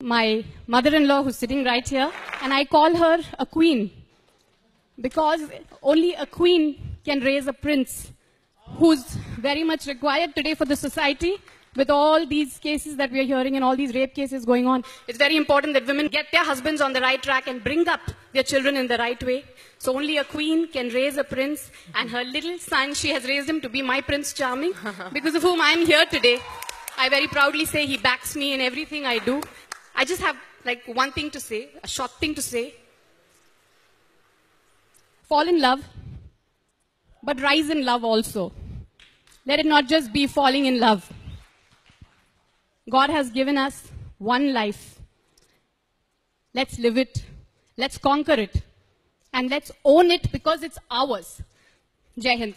my mother-in-law who's sitting right here, and I call her a queen because only a queen can raise a prince who's very much required today for the society with all these cases that we are hearing and all these rape cases going on. It's very important that women get their husbands on the right track and bring up their children in the right way. So only a queen can raise a prince and her little son, she has raised him to be my Prince Charming because of whom I am here today. I very proudly say he backs me in everything I do. I just have like one thing to say, a short thing to say. Fall in love, but rise in love also. Let it not just be falling in love. God has given us one life. Let's live it. Let's conquer it. And let's own it because it's ours. Jai Hind.